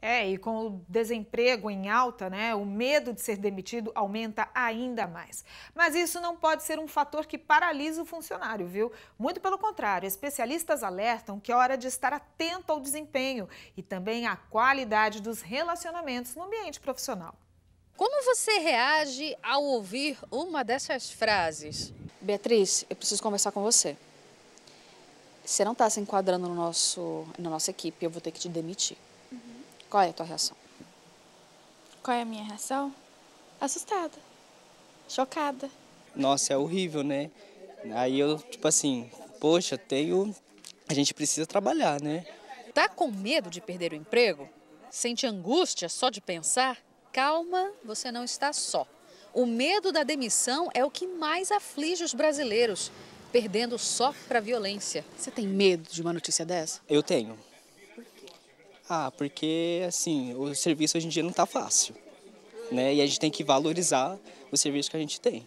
É, e com o desemprego em alta, né, o medo de ser demitido aumenta ainda mais. Mas isso não pode ser um fator que paralisa o funcionário, viu? Muito pelo contrário, especialistas alertam que é hora de estar atento ao desempenho e também à qualidade dos relacionamentos no ambiente profissional. Como você reage ao ouvir uma dessas frases? Beatriz, eu preciso conversar com você. Você não está se enquadrando no nosso, na nossa equipe, eu vou ter que te demitir. Qual é a tua reação? Qual é a minha reação? Assustada, chocada. Nossa, é horrível, né? Aí eu, tipo assim, poxa, tenho. A gente precisa trabalhar, né? Tá com medo de perder o emprego? Sente angústia só de pensar? Calma, você não está só. O medo da demissão é o que mais aflige os brasileiros, perdendo só para a violência. Você tem medo de uma notícia dessa? Eu tenho. Ah, porque assim, o serviço hoje em dia não está fácil, né? E a gente tem que valorizar o serviço que a gente tem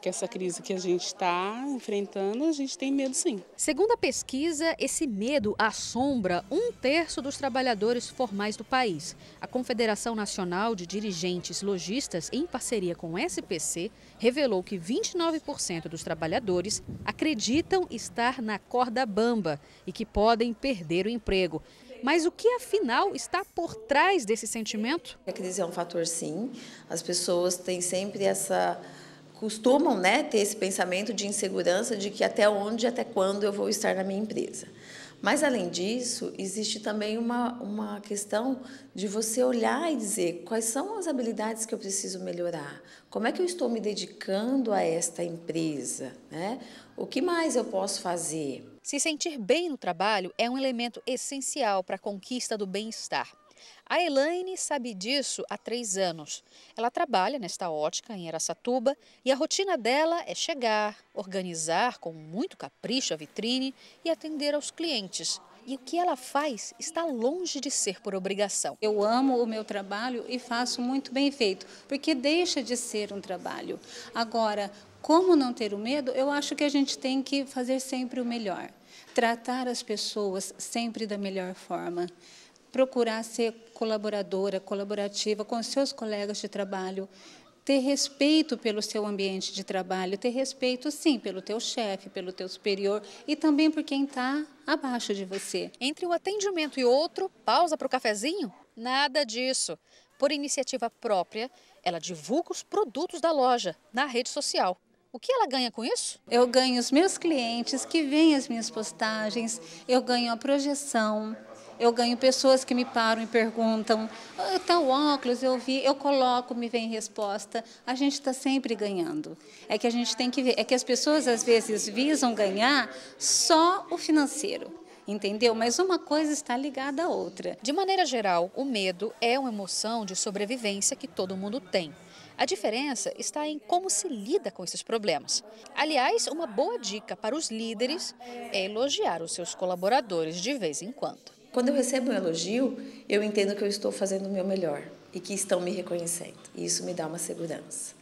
que essa crise que a gente está enfrentando, a gente tem medo sim. Segundo a pesquisa, esse medo assombra um terço dos trabalhadores formais do país. A Confederação Nacional de Dirigentes Logistas, em parceria com o SPC, revelou que 29% dos trabalhadores acreditam estar na corda bamba e que podem perder o emprego. Mas o que afinal está por trás desse sentimento? A crise é um fator, sim. As pessoas têm sempre essa costumam né, ter esse pensamento de insegurança de que até onde, até quando eu vou estar na minha empresa. Mas, além disso, existe também uma, uma questão de você olhar e dizer quais são as habilidades que eu preciso melhorar, como é que eu estou me dedicando a esta empresa, né? o que mais eu posso fazer. Se sentir bem no trabalho é um elemento essencial para a conquista do bem-estar. A Elaine sabe disso há três anos. Ela trabalha nesta ótica em Aracatuba e a rotina dela é chegar, organizar com muito capricho a vitrine e atender aos clientes. E o que ela faz está longe de ser por obrigação. Eu amo o meu trabalho e faço muito bem feito, porque deixa de ser um trabalho. Agora, como não ter o medo? Eu acho que a gente tem que fazer sempre o melhor. Tratar as pessoas sempre da melhor forma procurar ser colaboradora, colaborativa com seus colegas de trabalho, ter respeito pelo seu ambiente de trabalho, ter respeito, sim, pelo teu chefe, pelo teu superior e também por quem está abaixo de você. Entre um atendimento e outro, pausa para o cafezinho? Nada disso. Por iniciativa própria, ela divulga os produtos da loja na rede social. O que ela ganha com isso? Eu ganho os meus clientes que veem as minhas postagens, eu ganho a projeção, eu ganho pessoas que me param e perguntam, ah, tal óculos eu vi, eu coloco, me vem resposta. A gente está sempre ganhando. É que a gente tem que ver, é que as pessoas às vezes visam ganhar só o financeiro. Entendeu? Mas uma coisa está ligada à outra. De maneira geral, o medo é uma emoção de sobrevivência que todo mundo tem. A diferença está em como se lida com esses problemas. Aliás, uma boa dica para os líderes é elogiar os seus colaboradores de vez em quando. Quando eu recebo um elogio, eu entendo que eu estou fazendo o meu melhor e que estão me reconhecendo. E isso me dá uma segurança.